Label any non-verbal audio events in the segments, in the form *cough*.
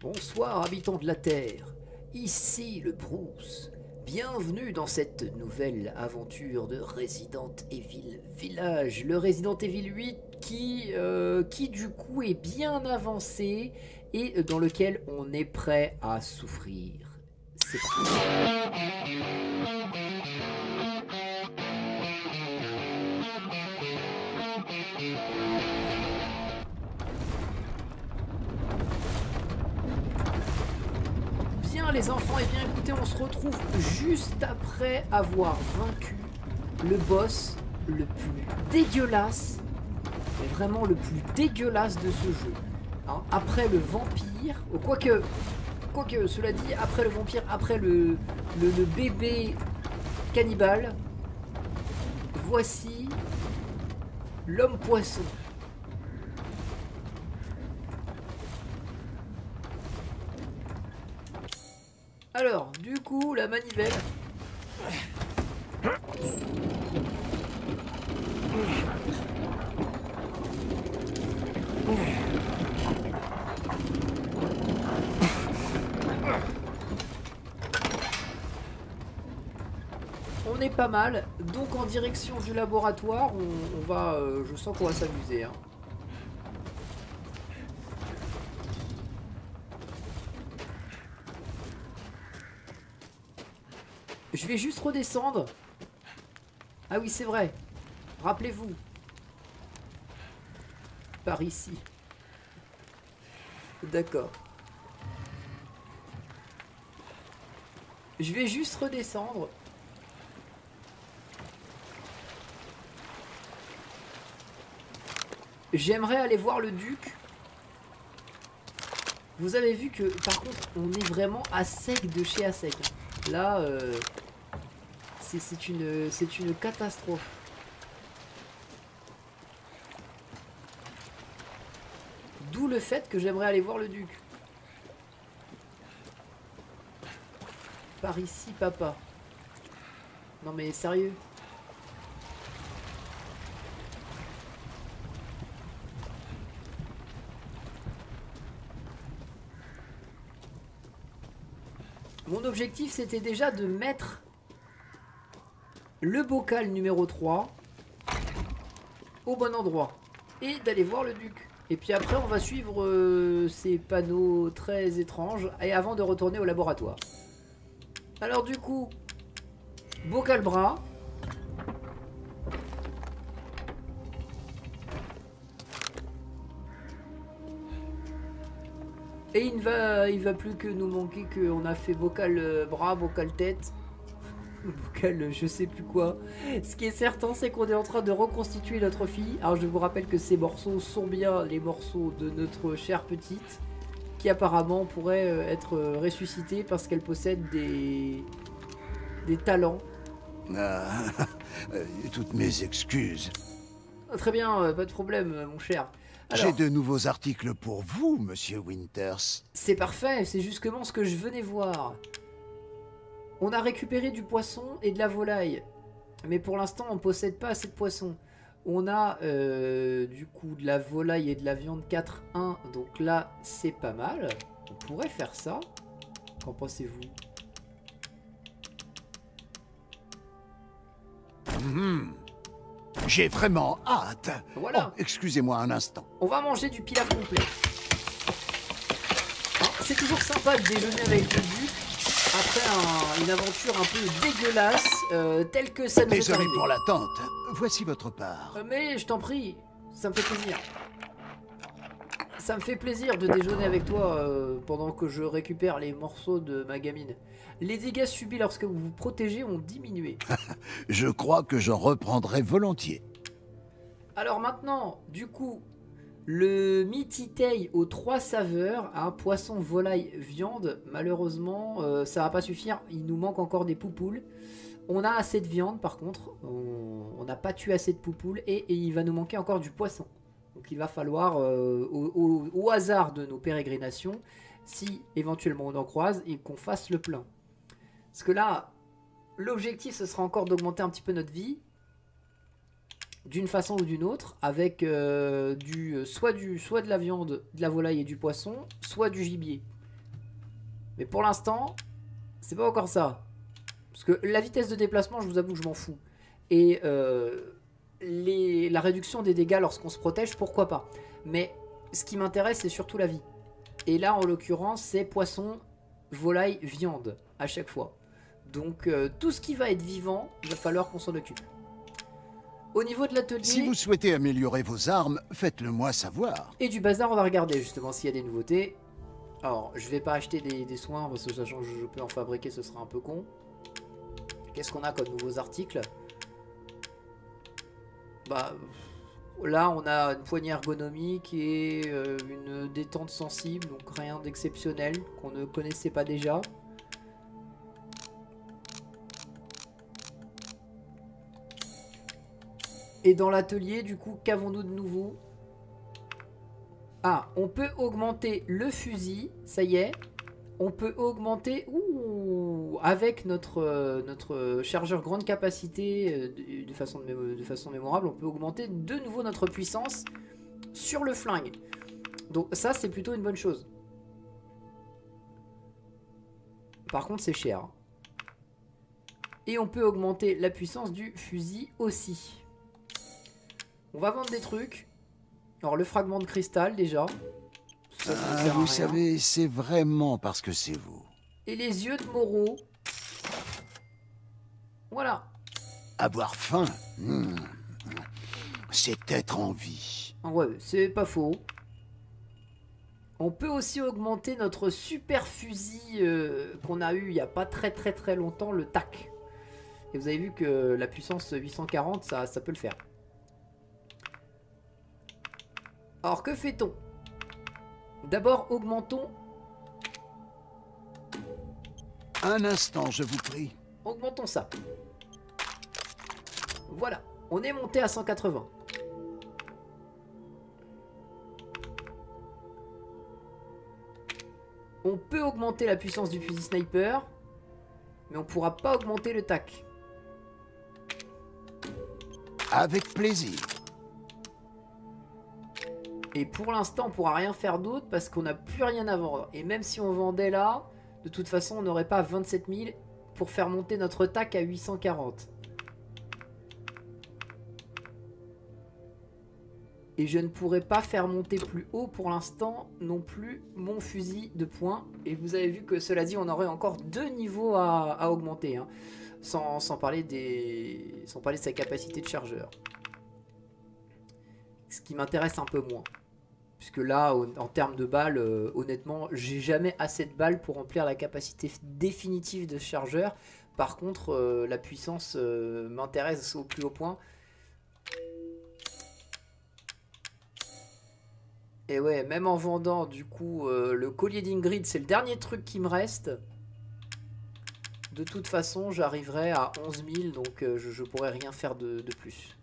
Bonsoir habitants de la Terre, ici le Bruce. Bienvenue dans cette nouvelle aventure de Resident Evil Village, le Resident Evil 8 qui, euh, qui du coup est bien avancé et dans lequel on est prêt à souffrir. C'est. Les enfants, et bien écoutez, on se retrouve juste après avoir vaincu le boss le plus dégueulasse, mais vraiment le plus dégueulasse de ce jeu. Hein, après le vampire, oh, quoique, quoique, cela dit, après le vampire, après le, le bébé cannibale, voici l'homme poisson. Alors, du coup, la manivelle. On est pas mal, donc en direction du laboratoire, on, va, euh, je sens qu'on va s'amuser. hein. Je vais juste redescendre. Ah oui, c'est vrai. Rappelez-vous. Par ici. D'accord. Je vais juste redescendre. J'aimerais aller voir le duc. Vous avez vu que, par contre, on est vraiment à sec de chez à sec. Là, euh, c'est une, une catastrophe. D'où le fait que j'aimerais aller voir le duc. Par ici, papa. Non mais sérieux Mon objectif c'était déjà de mettre le bocal numéro 3 au bon endroit et d'aller voir le duc. Et puis après on va suivre euh, ces panneaux très étranges et avant de retourner au laboratoire. Alors du coup, bocal bras. Et il ne va, il va plus que nous manquer qu'on a fait bocal euh, bras, bocal tête, euh, je sais plus quoi. Ce qui est certain, c'est qu'on est en train de reconstituer notre fille. Alors je vous rappelle que ces morceaux sont bien les morceaux de notre chère petite, qui apparemment pourrait euh, être euh, ressuscitée parce qu'elle possède des des talents. Ah, *laughs* euh, toutes mes excuses. Ah, Très bien, pas de problème, mon cher. J'ai de nouveaux articles pour vous, monsieur Winters. c'est parfait, c'est justement ce que je venais voir. On a récupéré du poisson et de la volaille. Mais pour l'instant, on possède pas assez de poisson. On a euh, du coup de la volaille et de la viande 4-1. Donc là, c'est pas mal. On pourrait faire ça. Qu'en pensez-vous? Mhm. J'ai vraiment hâte. Voilà. Oh, Excusez-moi un instant. On va manger du pilaf complet. Hein, c'est toujours sympa de déjeuner avec le duc après un- une aventure un peu dégueulasse euh, telle que ça nous est Désolé pour l'attente. Voici votre part. Euh, Mais je t'en prie, ça me fait plaisir. Ça me fait plaisir de déjeuner avec toi euh, pendant que je récupère les morceaux de ma gamine. Les dégâts subis lorsque vous vous protégez ont diminué. *laughs* Je crois que j'en reprendrai volontiers. Alors maintenant, du coup, le mititei aux trois saveurs, hein, poisson, volaille, viande, malheureusement, euh, ça va pas suffire. Il nous manque encore des poupoules. On a assez de viande par contre, on n'a pas tué assez de poupoules et, il va nous manquer encore du poisson. Donc il va falloir, euh, au, au- au hasard de nos pérégrinations, si éventuellement on en croise, et qu'on fasse le plein. Parce que là, l'objectif ce sera encore d'augmenter un petit peu notre vie, d'une façon ou d'une autre, avec euh, du, soit, du, soit de la viande, de la volaille et du poisson, soit du gibier. Mais pour l'instant, c'est pas encore ça. Parce que la vitesse de déplacement, je vous avoue que je m'en fous. Et euh, la réduction des dégâts lorsqu'on se protège, pourquoi pas. Mais ce qui m'intéresse, c'est surtout la vie. Et là, en l'occurrence, c'est poisson, volaille, viande, à chaque fois. Donc, euh, tout ce qui va être vivant, il va falloir qu'on s'en occupe. Au niveau de l'atelier... Si vous souhaitez améliorer vos armes, faites-le moi savoir. Et du bazar, on va regarder justement s'il y a des nouveautés. Alors, je vais pas acheter des, soins, parce que sachant que je peux en fabriquer, ce sera un peu con. Qu'est-ce qu'on a comme nouveaux articles? Bah... Là, on a une poignée ergonomique et euh, une détente sensible, donc rien d'exceptionnel qu'on ne connaissait pas déjà. Et dans l'atelier, du coup, qu'avons-nous de nouveau? Ah, on peut augmenter le fusil, ça y est. On peut augmenter... Ouh, avec notre, euh, notre chargeur grande capacité euh, de, façon, de façon mémorable, on peut augmenter de nouveau notre puissance sur le flingue. Donc ça, c'est plutôt une bonne chose. Par contre, c'est cher. Et on peut augmenter la puissance du fusil aussi. On va vendre des trucs. Alors le fragment de cristal déjà. Ah, vous savez, c'est vraiment parce que c'est vous. Et les yeux de Moreau. Voilà. Avoir faim, hmm. c'est être en vie. Ouais, c'est pas faux. On peut aussi augmenter notre super fusil euh, qu'on a eu il y a pas très très très longtemps, le TAC. Et vous avez vu que la puissance 840, ça, ça peut le faire. Alors que fait-on? D'abord augmentons... Un instant, je vous prie. Augmentons ça. Voilà, on est monté à 180. On peut augmenter la puissance du fusil sniper, mais on pourra pas augmenter le tac. Avec plaisir. Et pour l'instant, on pourra rien faire d'autre parce qu'on n'a plus rien à vendre. Et même si on vendait là, de toute façon, on n'aurait pas 27 000 pour faire monter notre TAC à 840. Et je ne pourrais pas faire monter plus haut pour l'instant non plus mon fusil de poing. Et vous avez vu que cela dit, on aurait encore deux niveaux à, augmenter. Hein. sans, parler des, sans parler de sa capacité de chargeur. Ce qui m'intéresse un peu moins. Puisque là, en termes de balles, euh, honnêtement, j'ai jamais assez de balles pour remplir la capacité définitive de ce chargeur. Par contre, euh, la puissance euh, m'intéresse au plus haut point. Et ouais, même en vendant du coup le collier d'Ingrid, c'est le dernier truc qui me reste. De toute façon, j'arriverai à 11 000, donc je, je pourrais rien faire de plus.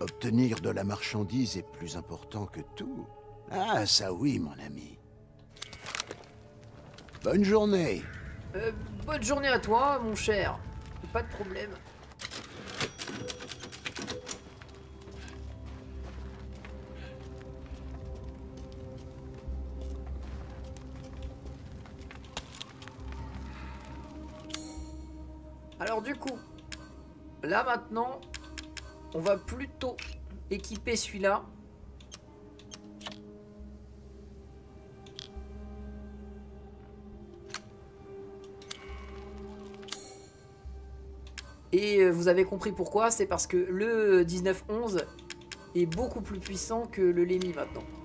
Obtenir de la marchandise est plus important que tout. Ah, ça oui, mon ami. Bonne journée. Euh, bonne journée à toi, mon cher. Pas de problème. Alors du coup, là maintenant, on va plutôt équiper celui-là. Et euh, vous avez compris pourquoi, c'est parce que le 1911 est beaucoup plus puissant que le Lemi maintenant.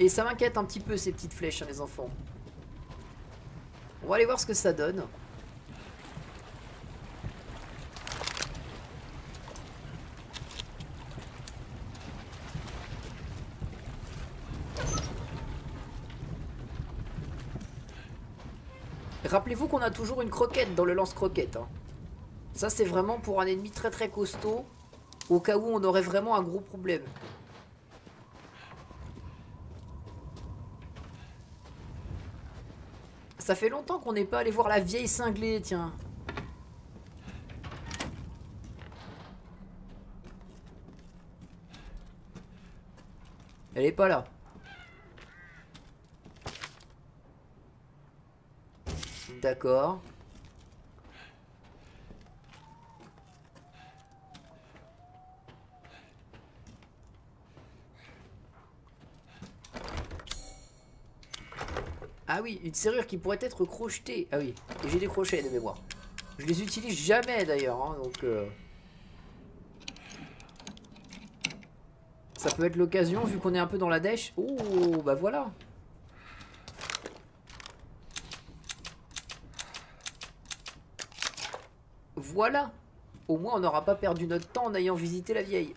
Et ça m'inquiète un petit peu ces petites flèches, hein, les enfants. On va aller voir ce que ça donne. Rappelez-vous qu'on a toujours une croquette dans le lance-croquette. hein. Ça, c'est vraiment pour un ennemi très très costaud. Au cas où on aurait vraiment un gros problème. Ça fait longtemps qu'on n'est pas allé voir la vieille cinglée, tiens. Elle est pas là. D'accord. Ah oui, une serrure qui pourrait être crochetée. Ah oui, et j'ai des crochets de mémoire. Je les utilise jamais d'ailleurs, hein, donc... euh, Ça peut être l'occasion vu qu'on est un peu dans la dèche. Oh, bah voilà. Voilà. Au moins, on n'aura pas perdu notre temps en ayant visité la vieille.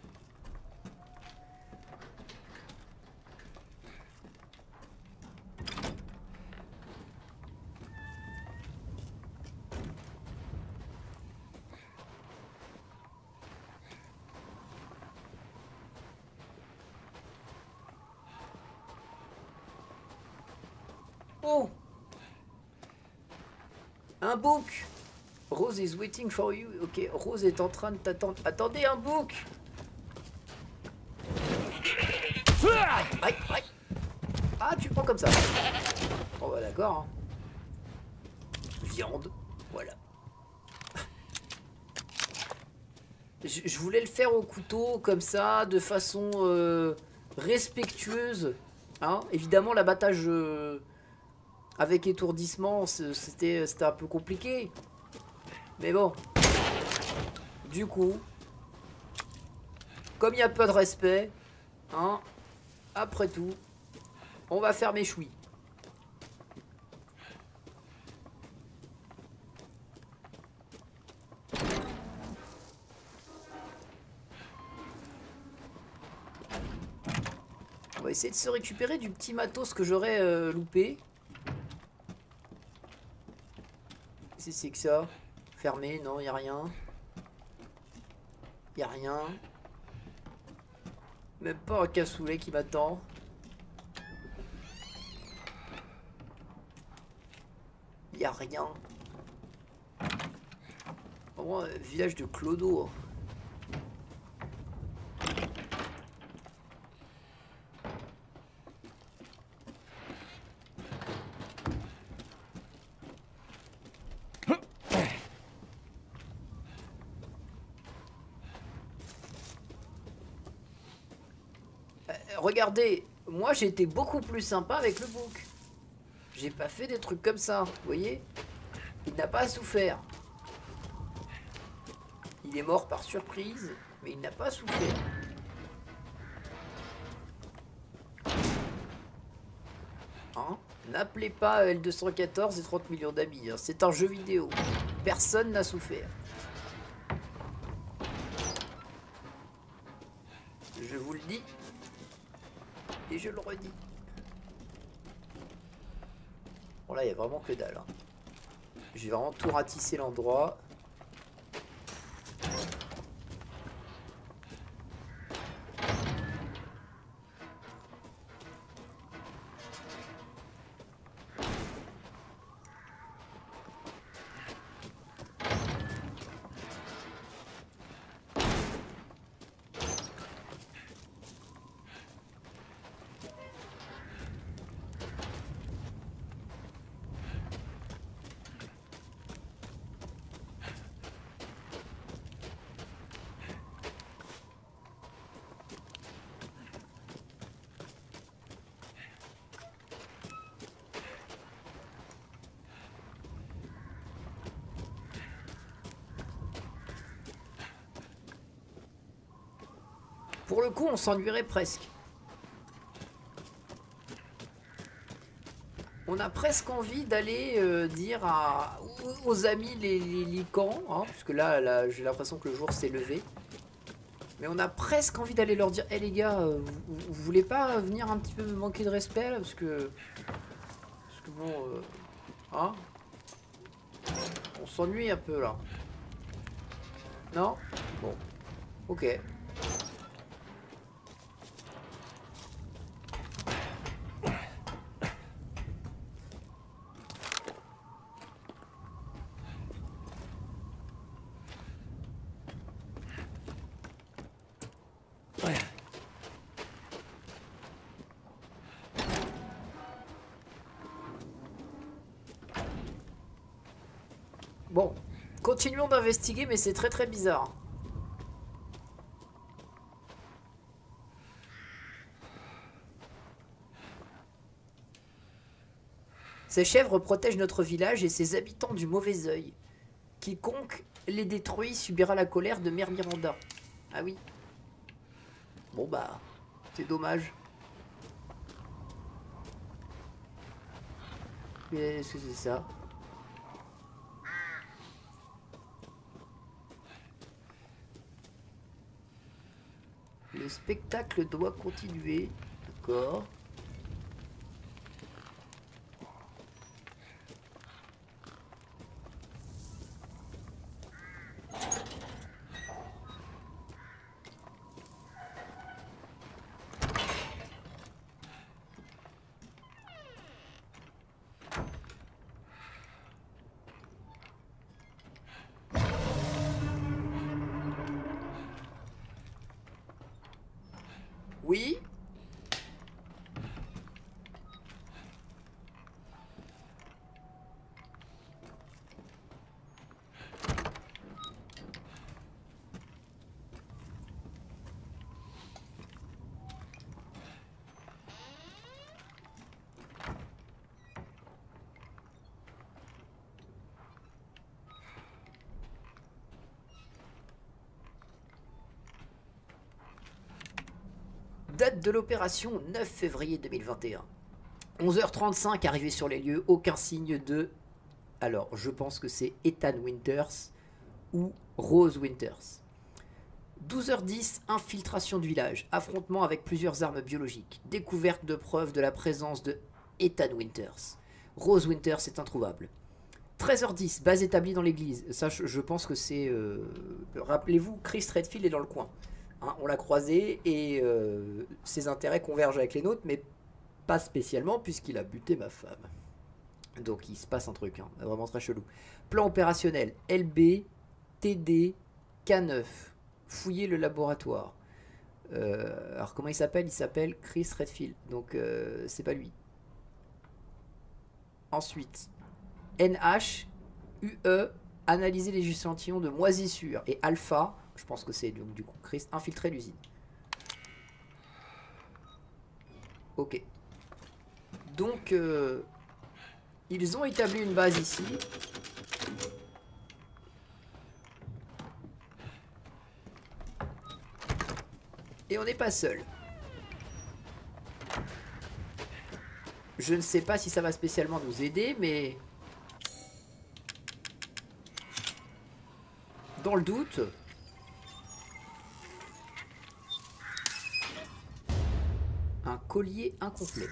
Oh Un bouc Rose is waiting for you. Ok, Rose est en train de t'attendre. Attendez, un aïe. Ah, tu prends comme ça. Bon, bah d'accord. hein. Viande, voilà. Je, je voulais le faire au couteau, comme ça, de façon euh, respectueuse. Hein Évidemment, l'abattage euh, avec étourdissement, c'était un peu compliqué. Mais bon. Du coup, comme il n'y a pas de respect, hein, après tout, on va faire mes chouilles. On va essayer de se récupérer du petit matos que j'aurais euh, loupé. C'est que ça Fermé, non, y a rien. Y a rien. Même pas un cassoulet qui m'attend. Y a rien. Village de Clodo. hein. Euh, regardez, moi j'ai été beaucoup plus sympa avec le bouc. J'ai pas fait des trucs comme ça, vous voyez Il n'a pas souffert. Il est mort par surprise, mais il n'a pas souffert. Hein? N'appelez pas L214 et 30 millions d'amis, hein. c'est un jeu vidéo. Personne n'a souffert. Je vous le dis. Et je le redis. Bon là, il y a vraiment que dalle. hein. J'ai vraiment tout ratissé l'endroit. On s'ennuierait presque. On a presque envie d'aller euh, dire à, aux- amis les, les licans, hein, parce là, j'ai l'impression que le jour s'est levé. Mais on a presque envie d'aller leur dire, hé les gars, euh, vous, voulez pas venir un petit peu me manquer de respect parce que, parce que bon, euh, hein, On s'ennuie un peu là. Non? Bon. Ok. Bon, continuons d'investiguer, mais c'est très très bizarre. Ces chèvres protègent notre village et ses habitants du mauvais œil. Quiconque les détruit subira la colère de Mère Miranda. Ah oui. Bon bah, c'est dommage. Qu'est-ce que c'est ça? Spectacle doit continuer. D'accord? Oui Date de l'opération 9 février 2021. 11h35, arrivé sur les lieux, aucun signe de... Alors, je pense que c'est Ethan Winters ou Rose Winters. 12h10, infiltration du village, affrontement avec plusieurs armes biologiques, découverte de preuves de la présence de Ethan Winters. Rose Winters est introuvable. 13h10, base établie dans l'église. Ça, je, pense que c'est... euh, Rappelez-vous, Chris Redfield est dans le coin. Hein, on l'a croisé et euh, ses intérêts convergent avec les nôtres, mais pas spécialement puisqu'il a buté ma femme. Donc il se passe un truc, hein, vraiment très chelou. Plan opérationnel LB, TD, K9. Fouiller le laboratoire. Euh, alors comment il s'appelle? Il s'appelle Chris Redfield. Donc euh, c'est pas lui. Ensuite, NH, UE, analyser les échantillons de moisissure. Et Alpha, je pense que c'est donc du coup Chris, infiltrer l'usine. Ok. Donc, euh, ils ont établi une base ici. Et on n'est pas seul. Je ne sais pas si ça va spécialement nous aider, mais... Dans le doute... collier incomplet.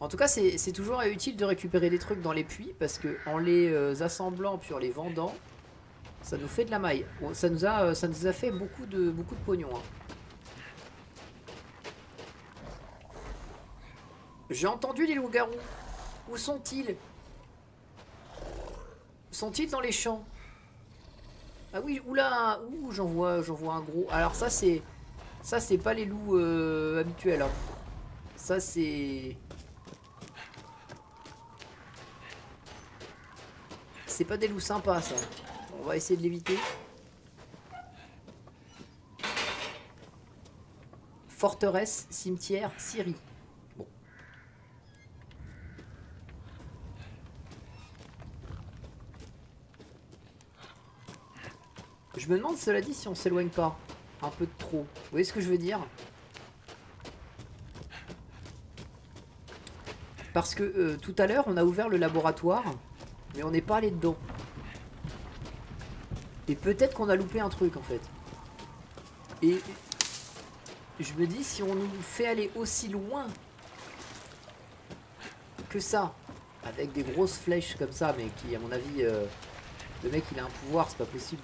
En tout cas, c'est toujours utile de récupérer des trucs dans les puits, parce que en les euh, assemblant puis en les vendant, ça nous fait de la maille. Bon, Ça nous a, euh, ça nous a fait beaucoup de, beaucoup de pognon. hein. J'ai entendu les loups-garous. Où sont-ils? Sont-ils dans les champs? Ah oui, oula, ouh, j'en vois, j'en vois un gros. Alors ça c'est, ça c'est pas les loups euh, habituels. hein. Ça c'est, c'est pas des loups sympas ça. On va essayer de l'éviter. Forteresse, cimetière, Syrie. Bon. Je me demande, cela dit, si on s'éloigne pas un peu de trop. Vous voyez ce que je veux dire? Parce que euh, tout à l'heure, on a ouvert le laboratoire, mais on n'est pas allé dedans. Et peut-être qu'on a loupé un truc en fait. Et je me dis, si on nous fait aller aussi loin que ça, avec des grosses flèches comme ça, mais qui, à mon avis, euh, le mec il a un pouvoir, c'est pas possible.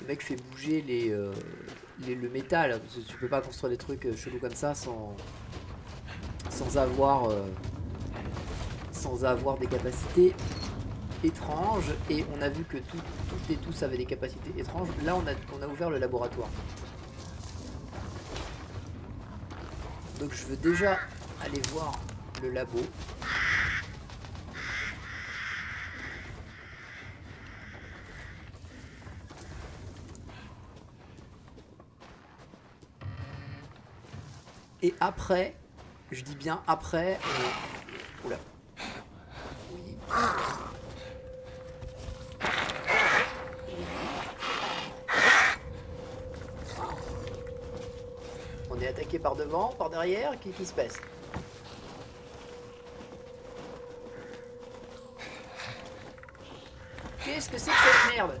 Le mec fait bouger les, euh, le métal. Tu peux pas construire des trucs euh, chelous comme ça sans, sans avoir, sans avoir des capacités étranges. Et on a vu que tout, toutes et tous avaient des capacités étranges. Là, on a, on a ouvert le laboratoire. Donc je veux déjà aller voir le labo. Et après, je dis bien après, oula. On est attaqué par devant, par derrière, qu'est-ce qui se passe? Qu'est-ce que c'est que cette merde?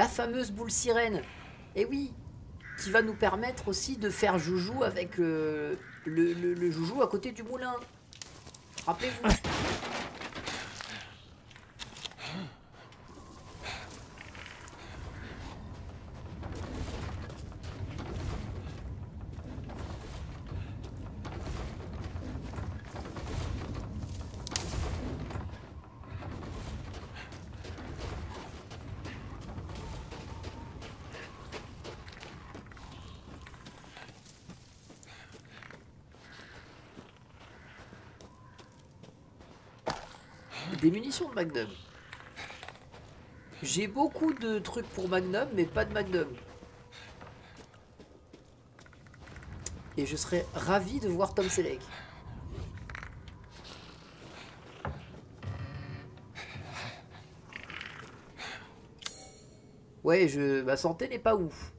La fameuse boule sirène. Et eh oui, qui va nous permettre aussi de faire joujou avec euh, le, le joujou à côté du moulin. Rappelez-vous. Des munitions de Magnum. J'ai beaucoup de trucs pour Magnum, mais pas de Magnum. Et je serais ravi de voir Tom Selleck. Ouais, je... ma santé n'est pas ouf.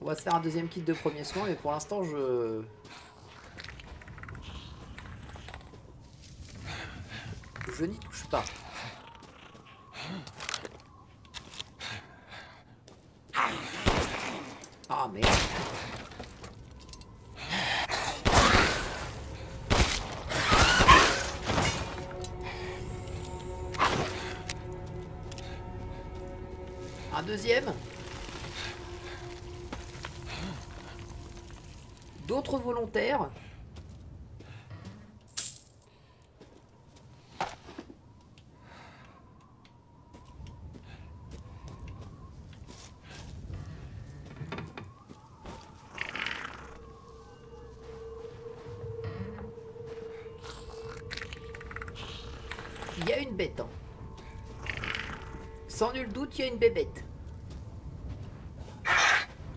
On va se faire un deuxième kit de premier soin, mais pour l'instant, je... Je n'y touche pas. Y a une bébête.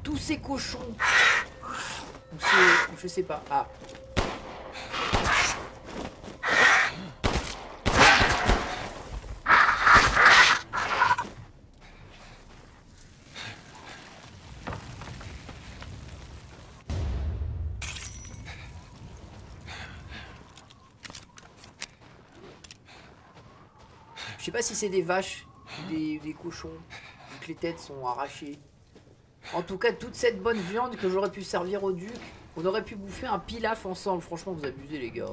Tous ces cochons. Je sais pas. Ah. Je sais pas si c'est des vaches des, cochons. Que les têtes sont arrachées. En tout cas, toute cette bonne viande que j'aurais pu servir au duc, on aurait pu bouffer un pilaf ensemble. Franchement, vous abusez, les gars.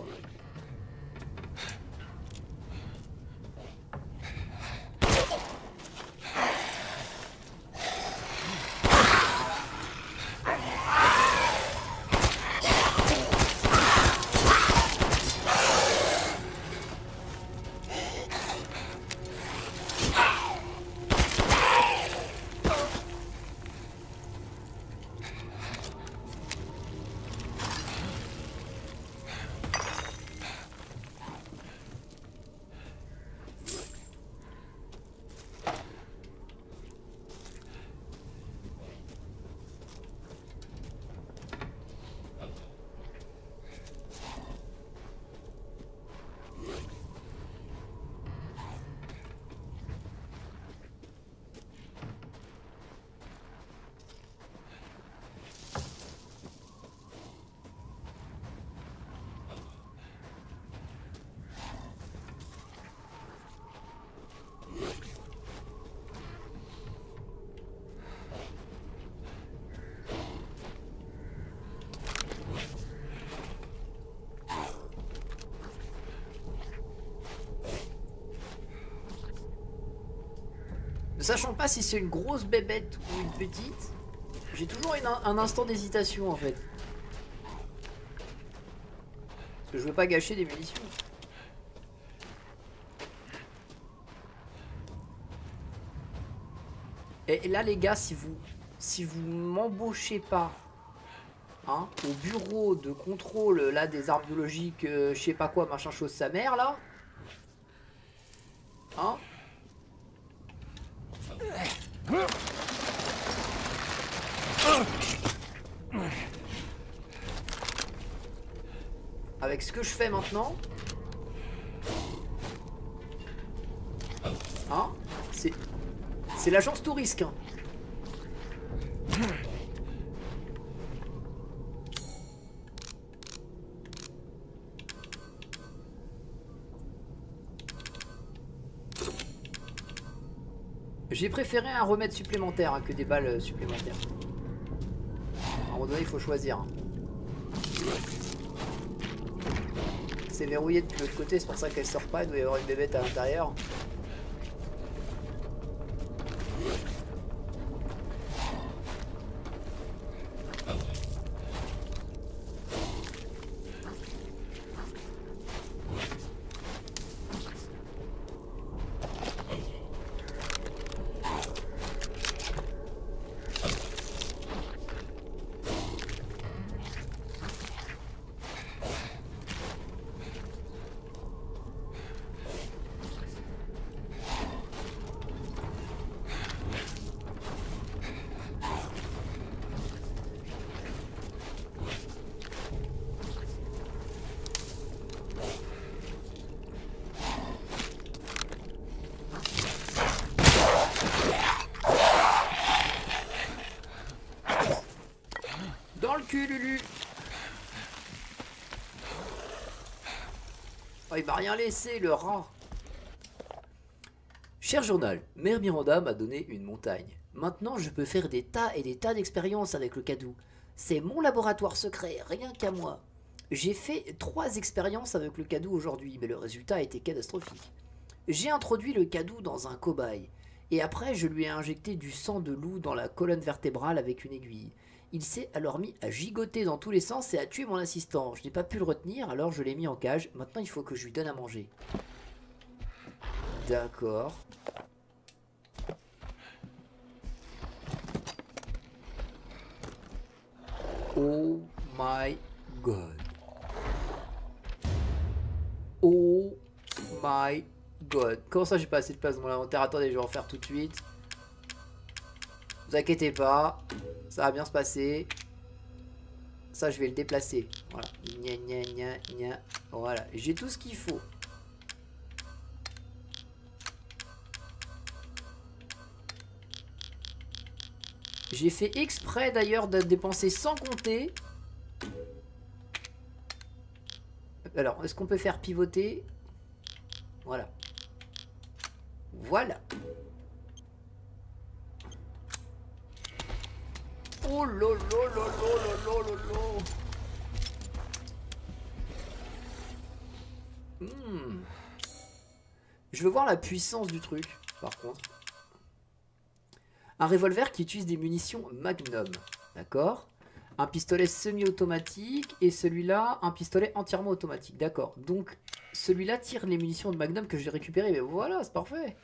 Sachant pas si c'est une grosse bébête ou une petite, j'ai toujours un instant d'hésitation en fait. Parce que je veux pas gâcher des munitions. Et là les gars, si vous si vous m'embauchez pas hein, au bureau de contrôle là des armes biologiques, euh, je sais pas quoi, machin chose sa mère là. Hein Avec ce que je fais maintenant. Hein C'est. L'agence tout. J'ai préféré un remède supplémentaire hein, que des balles euh, supplémentaires. À un moment donné, il faut choisir. hein. C'est verrouillé depuis l'autre côté, c'est pour ça qu'elle sort pas. Il doit y avoir une bébête à l'intérieur. Dans le cul, Lulu Oh, il m'a rien laissé, le Cher journal, Mère Miranda m'a donné une montagne. Maintenant, je peux faire des tas et des tas d'expériences avec le cadou. C'est mon laboratoire secret, rien qu'à moi. J'ai fait trois expériences avec le cadou aujourd'hui, mais le résultat a été catastrophique. J'ai introduit le cadou dans un cobaye, et après je lui ai injecté du sang de loup dans la colonne vertébrale avec une aiguille. Il s'est alors mis à gigoter dans tous les sens et à tuer mon assistant. Je n'ai pas pu le retenir, alors je l'ai mis en cage. Maintenant, il faut que je lui donne à manger. D'accord. Oh my god. Oh my god. Comment ça, j'ai pas assez de place dans mon inventaire? Attendez, je vais en faire tout de suite. Vous inquiétez pas, ça va bien se passer. Ça, je vais le déplacer. Voilà. Gna, gna, gna, gna. Voilà. J'ai tout ce qu'il faut. J'ai fait exprès d'ailleurs de dépenser sans compter. Alors, est-ce qu'on peut faire pivoter? Voilà. Voilà. Oh lolo lolo Hmm. Je veux voir la puissance du truc, par contre. Un revolver qui utilise des munitions Magnum. D'accord Un pistolet semi-automatique et celui-là, un pistolet entièrement automatique. D'accord. Donc, celui-là tire les munitions de Magnum que j'ai récupérées. Mais voilà, c'est parfait.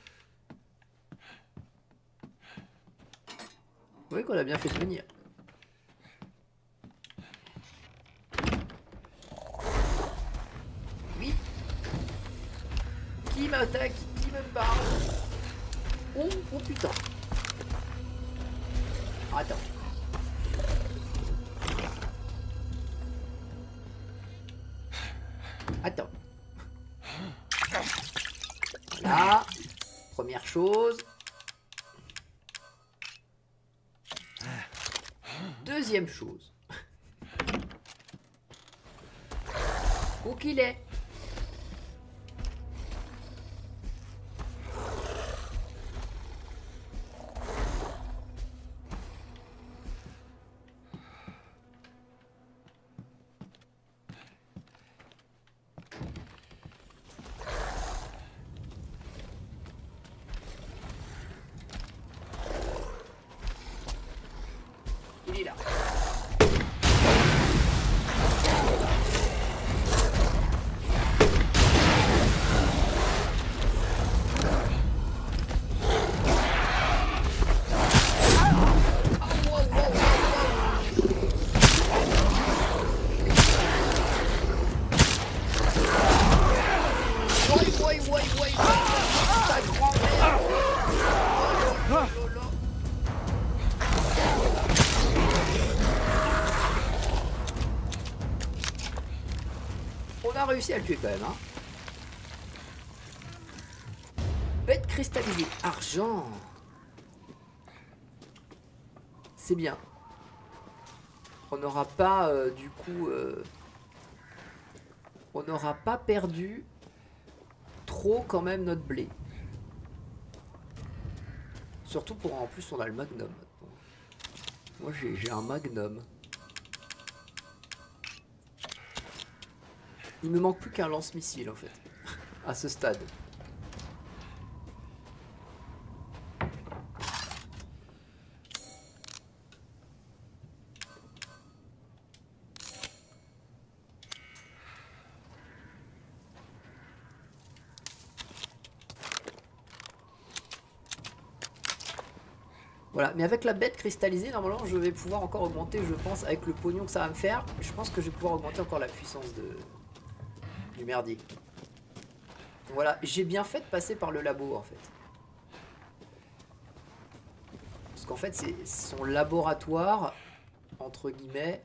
Voyez qu'on a bien fait de venir. Oui. Qui m'attaque Qui me parle? Oh, oh putain. Attends. Attends. Voilà. Première chose. Deuxième chose. Où qu'il est quand même, hein. Bête cristallisée. Argent. C'est bien. On n'aura pas, euh, du coup... euh, on n'aura pas perdu trop quand même notre blé. Surtout pour en plus on a le magnum. Moi j'ai un magnum. Il me manque plus qu'un lance-missile en fait. à ce stade. Voilà, mais avec la bête cristallisée, normalement, je vais pouvoir encore augmenter, je pense, avec le pognon que ça va me faire, je pense que je vais pouvoir augmenter encore la puissance de du voilà, j'ai bien fait de passer par le labo, en fait. Parce qu'en fait, c'est son laboratoire, entre guillemets,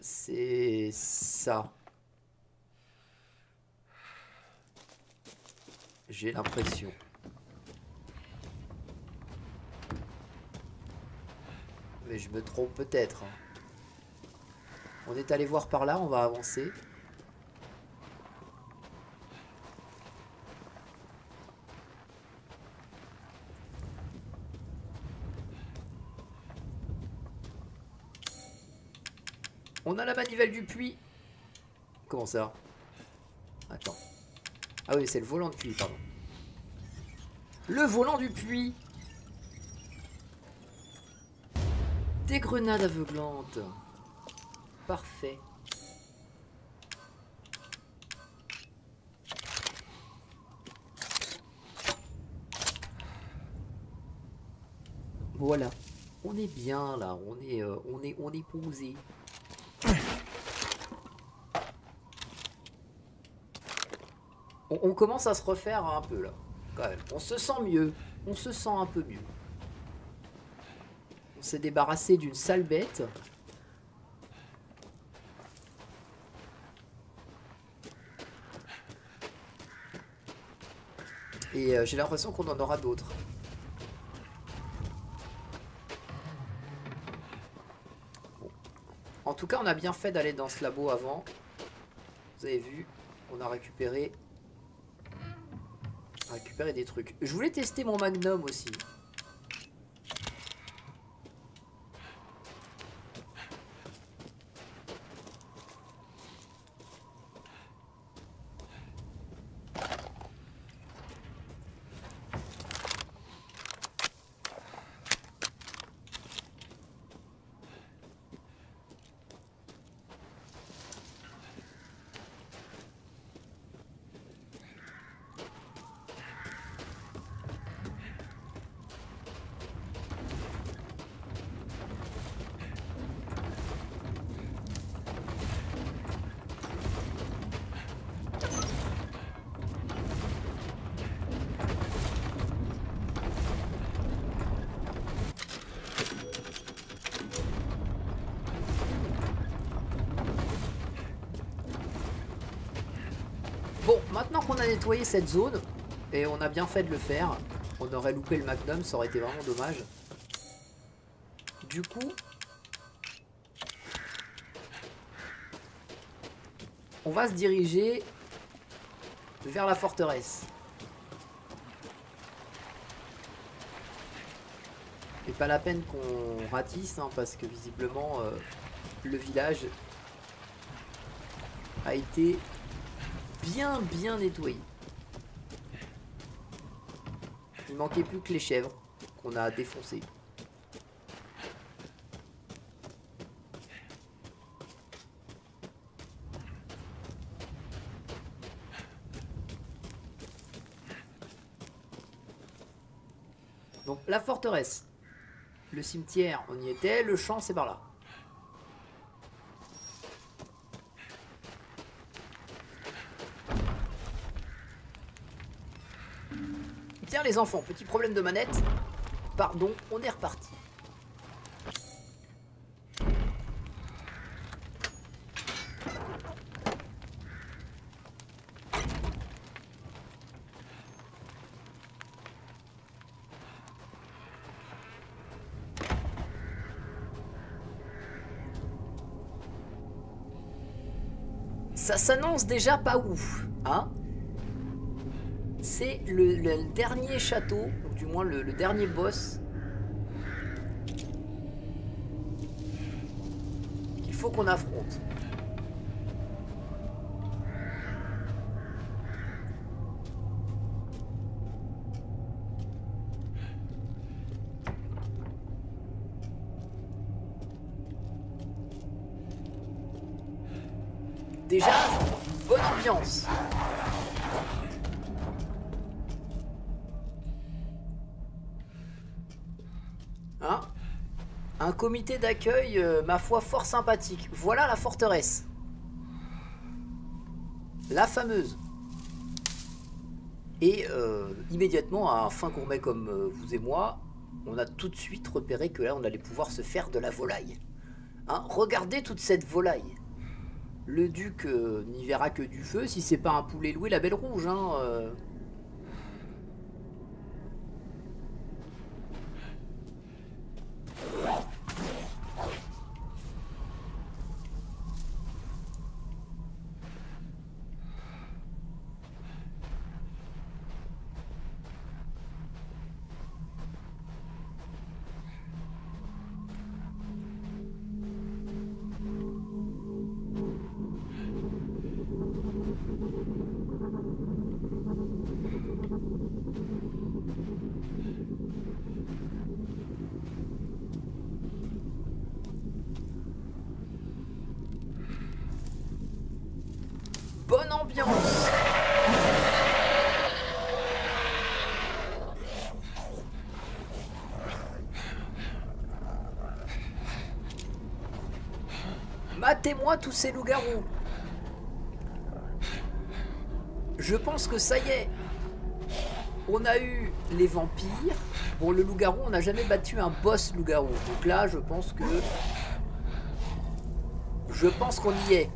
c'est ça. J'ai l'impression. Mais je me trompe peut-être. hein. On est allé voir par là, on va avancer. On a la manivelle du puits. Comment ça Attends. Ah oui, c'est le volant du puits, pardon. Le volant du puits Des grenades aveuglantes. Parfait. Voilà. On est bien là, on est, euh, on est, on est posé. On, commence à se refaire un peu là, quand même. On se sent mieux, on se sent un peu mieux. On s'est débarrassé d'une sale bête. Et euh, j'ai l'impression qu'on en aura d'autres. En tout cas, on a bien fait d'aller dans ce labo avant. Vous avez vu, on a récupéré Des trucs. Je voulais tester mon magnum aussi. Bon, nettoyé cette zone, et on a bien fait de le faire, on aurait loupé le Magnum, ça aurait été vraiment dommage. Du coup, on va se diriger vers la forteresse. Et pas la peine qu'on ratisse, hein, parce que visiblement, euh, le village a été bien bien nettoyé. Il manquait plus que les chèvres qu'on a défoncées. Donc la forteresse, le cimetière, on y était, le champ c'est par là. Les enfants, petit problème de manette. Pardon, on est reparti. Ça s'annonce déjà pas ouf, hein? C'est le, dernier château, ou du moins le dernier boss qu'il faut qu'on affronte. Un comité d'accueil, euh, ma foi, fort sympathique. Voilà la forteresse. La fameuse. Et euh, immédiatement, à un fin gourmet comme euh, vous et moi, on a tout de suite repéré que là, on allait pouvoir se faire de la volaille. Hein Regardez toute cette volaille. Le duc n'y verra que du feu si c'est pas un poulet loué la belle rouge. Hein, euh. Bonne ambiance Matez-moi ces loups-garous Je pense que ça y est On a eu les vampires. Bon, le loup-garou, on n'a jamais battu un boss loup-garou. Donc là, je pense que... Je pense qu'on y est.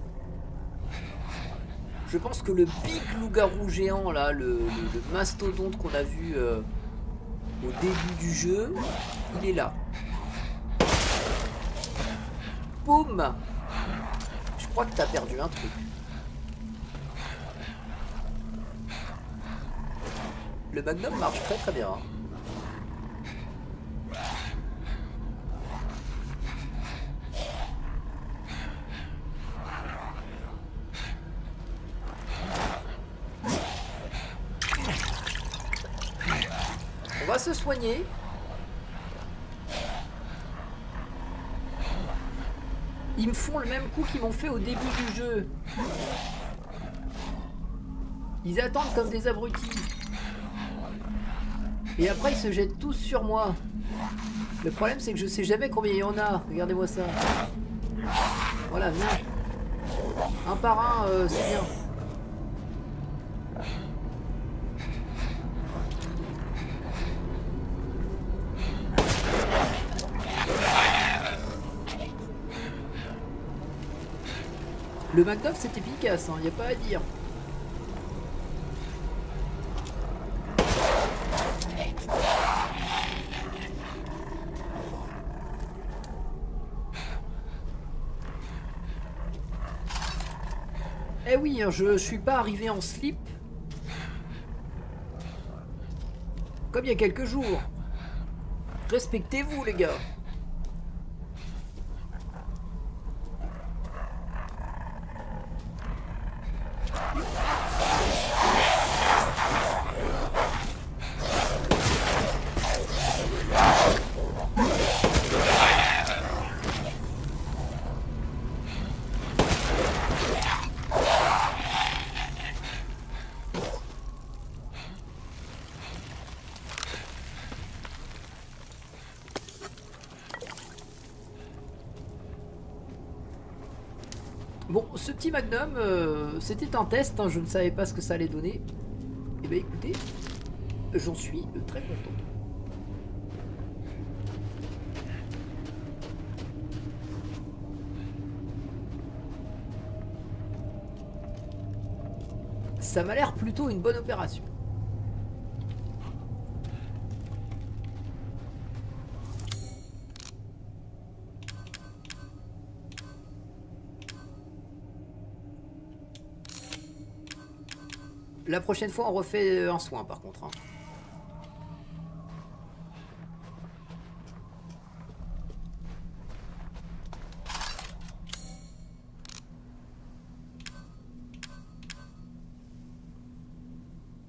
Je pense que le big loup-garou géant, là, le, mastodonte qu'on a vu euh, au début du jeu, il est là. Boum crois que t'as perdu un truc. Le Magnum marche très très bien. hein. On va se soigner. Ils me font le même coup qu'ils m'ont fait au début du jeu. Ils attendent comme des abrutis. Et après ils se jettent tous sur moi. Le problème c'est que je sais jamais combien il y en a. Regardez-moi ça. Voilà, viens. Un par un, euh, c'est bien. Le McDuff c'est efficace, il n'y a pas à dire. Eh oui, hein, je, je suis pas arrivé en slip. Comme il y a quelques jours. Respectez-vous les gars. Bon, ce petit Magnum, euh, c'était un test, hein, je ne savais pas ce que ça allait donner. Et bah écoutez, j'en suis très content. Ça m'a l'air plutôt une bonne opération. La prochaine fois, on refait euh, un soin par contre. hein.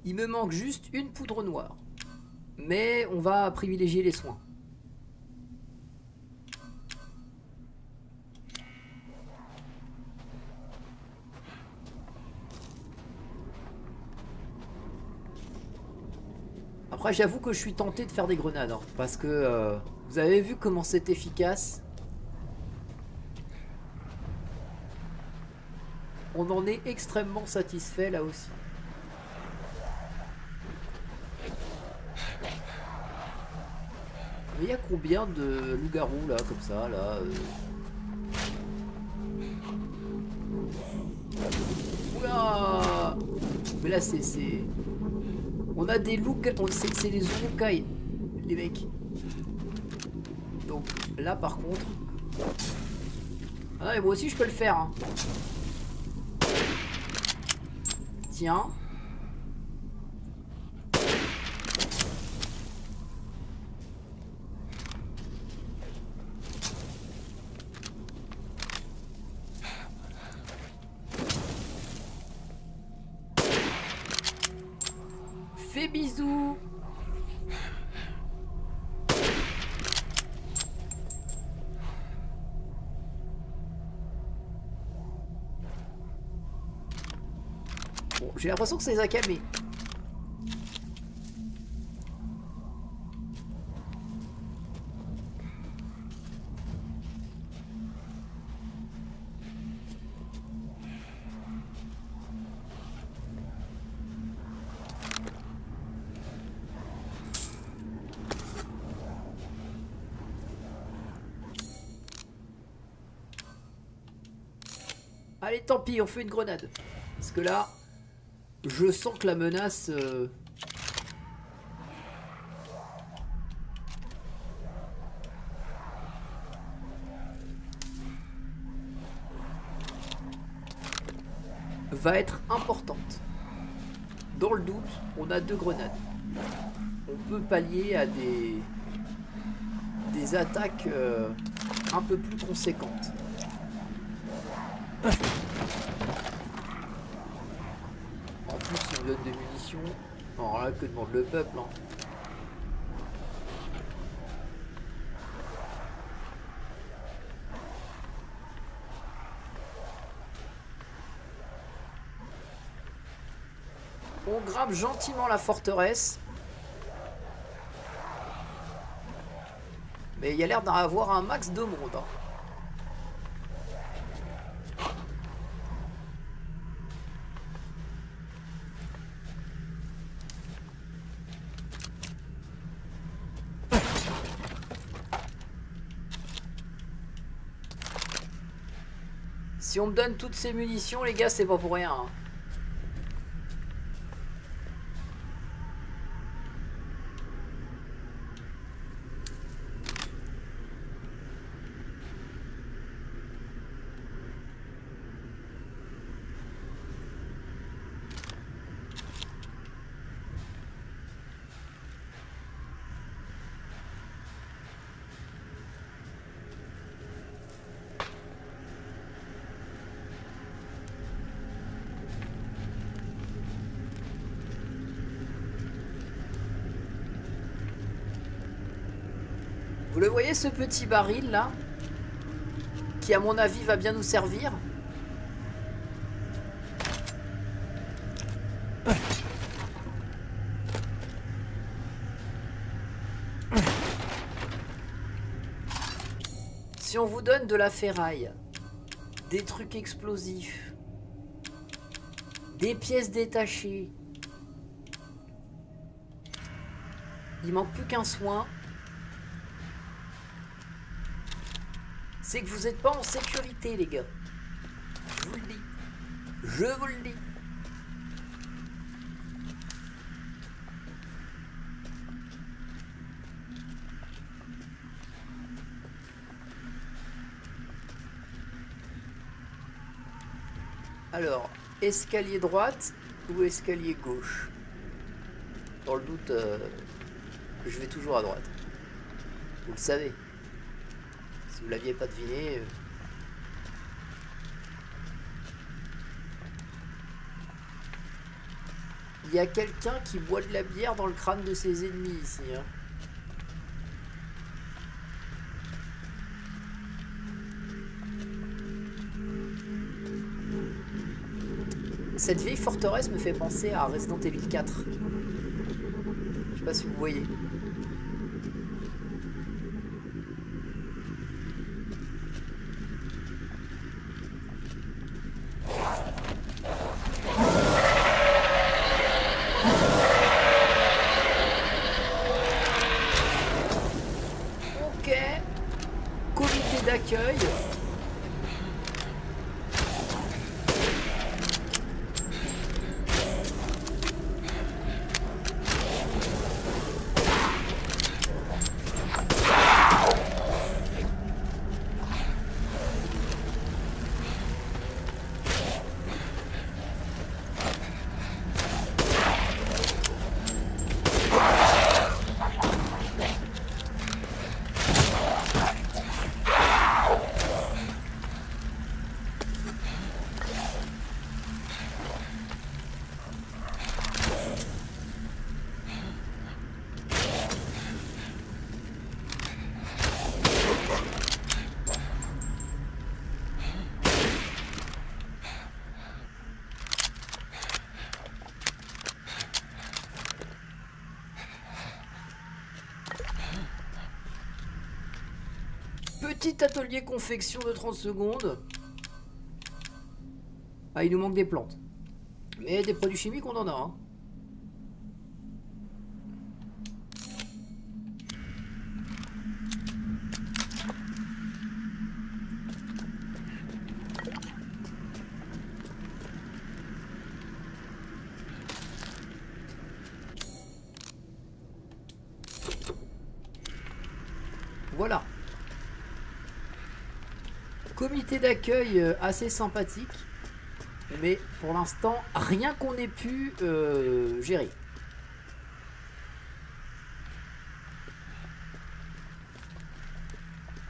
Il me manque juste une poudre noire. Mais on va privilégier les soins. J'avoue que je suis tenté de faire des grenades. hein, parce que euh, vous avez vu comment c'est efficace. On en est extrêmement satisfait là aussi. Mais il y a combien de loups-garous là, comme ça, là euh? Oula Mais là, c'est... On a des loups... c'est les urukai, les mecs. Donc, là, par contre... Ah, mais moi aussi, je peux le faire. hein. Tiens. Fais bisous. J'ai l'impression que ça les tant pis, on fait une grenade. Parce que là, je sens que la menace... euh, va être importante. Dans le doute, on a deux grenades. on peut pallier à des, attaques euh, un peu plus conséquentes. En plus, on Alors là, que demande le peuple hein. On grimpe gentiment la forteresse. Mais il y a l'air d'en avoir un max de monde. hein. Si on me donne toutes ces munitions, les gars, c'est pas pour rien. hein. Ce petit baril là Qui à mon avis va bien nous servir Si on vous donne de la ferraille, des trucs explosifs, des pièces détachées, il manque plus qu'un soin. C'est que vous n'êtes pas en sécurité, les gars. Je vous le dis. Je vous le dis. Alors, escalier droite ou escalier gauche? Dans le doute, euh, je vais toujours à droite. Vous le savez. Vous l'aviez pas deviné. euh. Il y a quelqu'un qui boit de la bière dans le crâne de ses ennemis ici. hein. Cette vieille forteresse me fait penser à Resident Evil 4. Je sais pas si vous voyez. Ok. Comité d'accueil. Petit atelier confection de 30 secondes. Ah, il nous manque des plantes. Mais des produits chimiques, on en a. hein. Accueil euh, assez sympathique, mais pour l'instant, rien qu'on ait pu euh, gérer.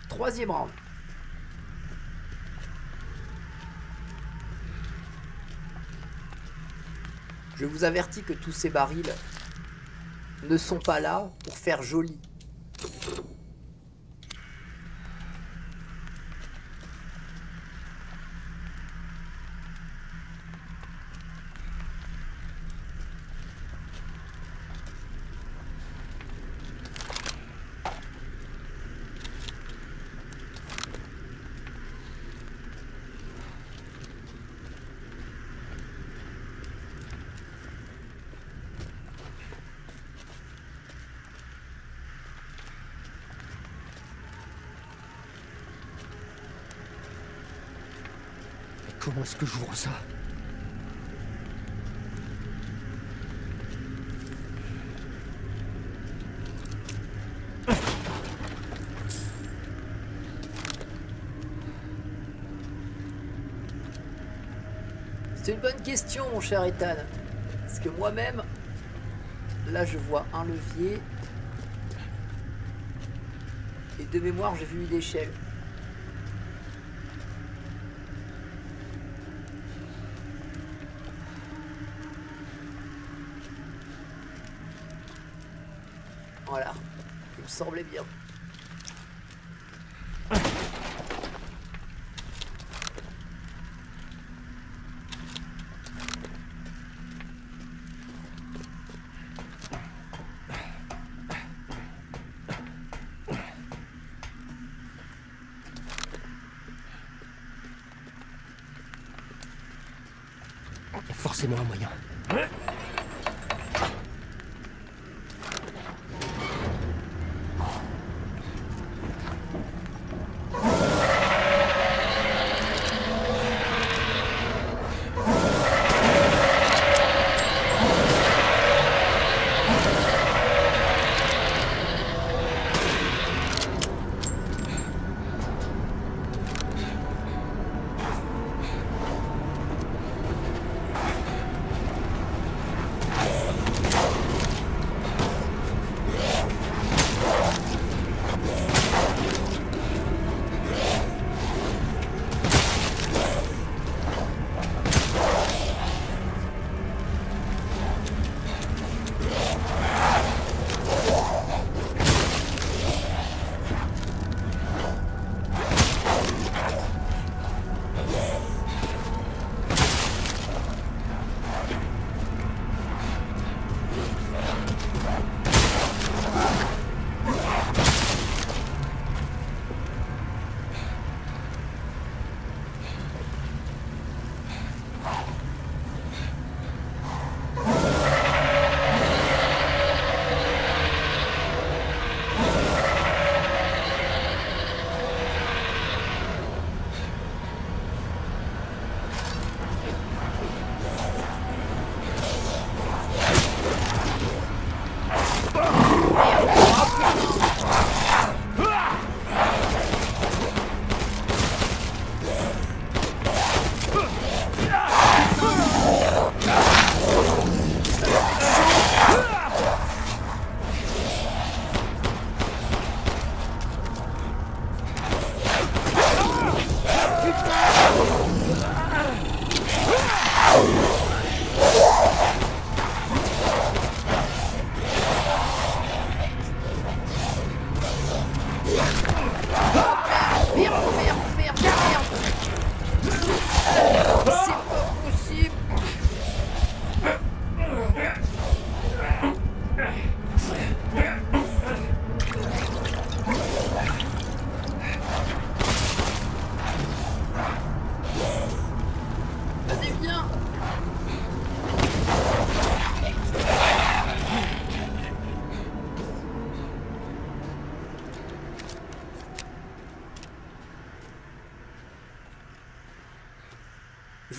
Troisième round. Je vous avertis que tous ces barils ne sont pas là pour faire joli. Est-ce que j'ouvre ça C'est une bonne question, mon cher Ethan. Parce que moi-même, là, je vois un levier. Et de mémoire, j'ai vu une échelle. Voilà. Il me semblait bien.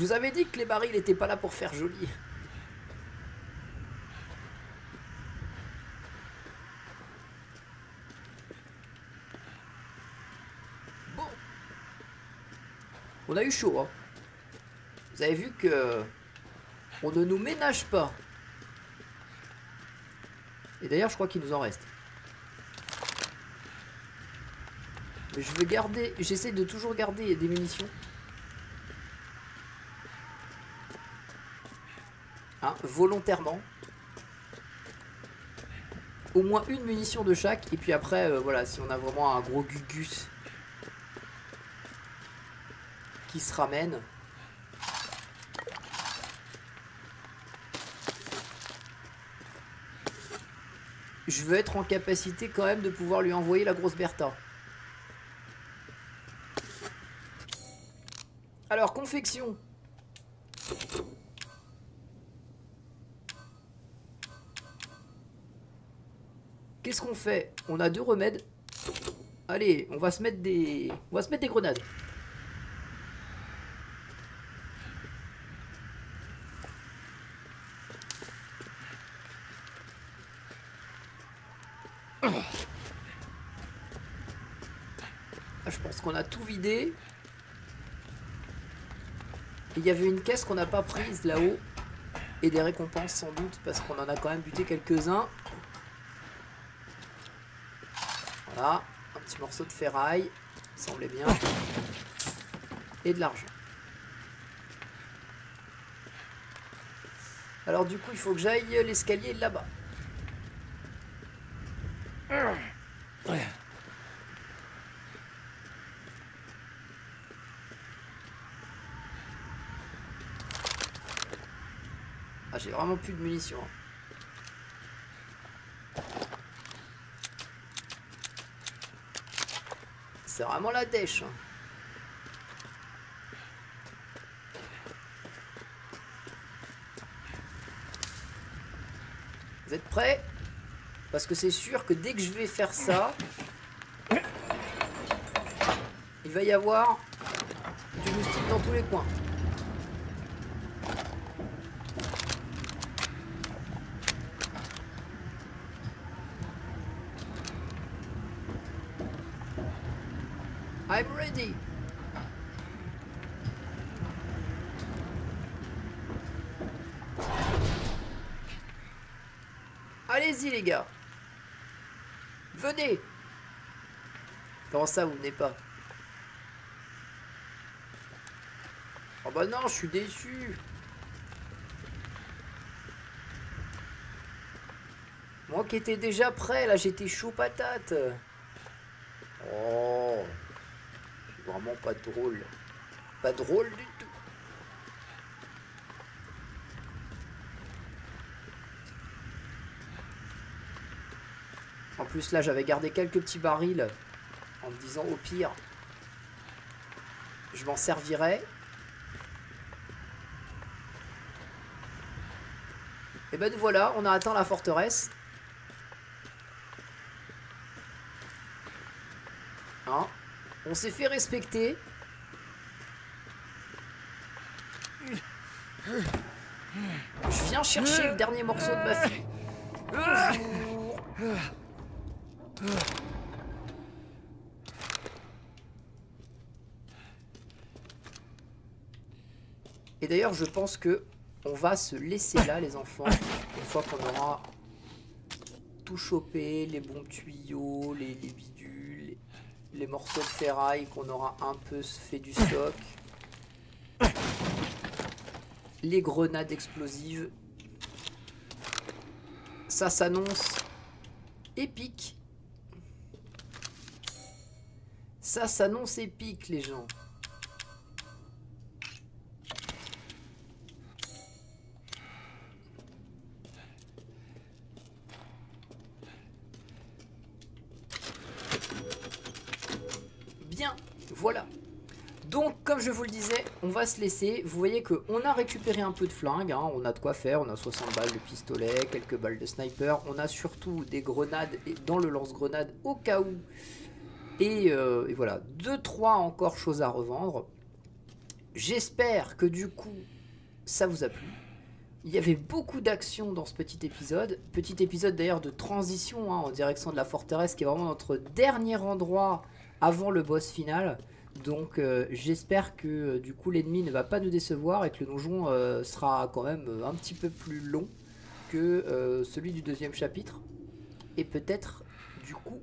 Vous avais dit que les barils n'étaient pas là pour faire joli. Bon. On a eu chaud, hein. Vous avez vu que on ne nous ménage pas. Et d'ailleurs, je crois qu'il nous en reste. Je veux garder... J'essaie de toujours garder des munitions. Hein, volontairement. Au moins une munition de chaque. Et puis après, euh, voilà, si on a vraiment un gros gugus qui se ramène. Je veux être en capacité quand même de pouvoir lui envoyer la grosse Bertha. Alors, confection. Qu'est-ce qu'on fait? On a deux remèdes. Allez, on va se mettre des... On va se mettre des grenades. Ah, je pense qu'on a tout vidé. Il y avait une caisse qu'on n'a pas prise là-haut. Et des récompenses sans doute parce qu'on en a quand même buté quelques-uns. Voilà, un petit morceau de ferraille, semblait bien. Et de l'argent. Alors du coup, il faut que j'aille l'escalier là-bas. Ah, j'ai vraiment plus de munitions. hein. C'est vraiment la dèche. Vous êtes prêts? Parce que c'est sûr que dès que je vais faire ça, il va y avoir du moustique dans tous les coins. Allez-y les gars. Venez. Comment ça vous venez pas? Oh bah non, je suis déçu. Moi qui étais déjà prêt, là j'étais chaud patate. Oh, vraiment pas drôle. Pas drôle du tout. En plus là j'avais gardé quelques petits barils en me disant au pire je m'en servirai. Et ben voilà, on a atteint la forteresse. Hein on s'est fait respecter. Je viens chercher le dernier morceau de ma. Et d'ailleurs, je pense que on va se laisser là, les enfants, une fois qu'on aura tout chopé, les bons tuyaux, les, les les, morceaux de ferraille qu'on aura un peu fait du stock, les grenades explosives. Ça s'annonce épique. Ça s'annonce épique, les gens. Je vous le disais, on va se laisser. Vous voyez qu'on a récupéré un peu de flingue, hein, on a de quoi faire. On a 60 balles de pistolet, quelques balles de sniper. On a surtout des grenades dans le lance-grenade au cas où. Et, euh, voilà, 2-3 encore choses à revendre. J'espère que du coup, ça vous a plu. Il y avait beaucoup d'action dans ce petit épisode. Petit épisode d'ailleurs de transition hein, en direction de la forteresse qui est vraiment notre dernier endroit avant le boss final. Donc euh, j'espère que euh, du coup l'ennemi ne va pas nous décevoir et que le donjon euh, sera quand même un petit peu plus long que celui du deuxième chapitre. Et peut-être du coup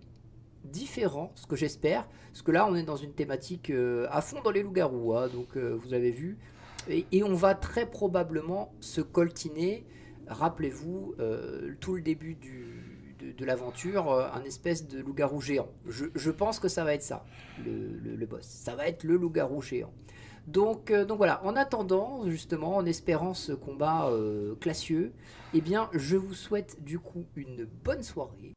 différent, ce que j'espère. Parce que là, on est dans une thématique à fond dans les loups-garous, hein, donc vous avez vu. Et, on va très probablement se coltiner, rappelez-vous, tout le début du, de, l'aventure, euh, un espèce de loup-garou géant. Je, pense que ça va être ça, le boss. Ça va être le loup-garou géant. Donc, euh, donc voilà, en attendant, justement, en espérant ce combat euh, classieux, eh bien, je vous souhaite du coup une bonne soirée.